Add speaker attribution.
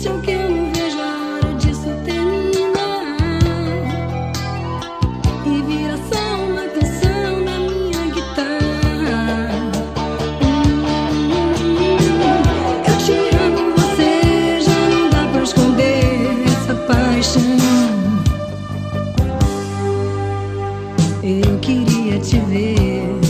Speaker 1: Só que eu vejo a hora disso terminar e vira só uma canção da minha guitarra. Eu te amo, você já não dá pra esconder essa paixão. Eu queria te ver.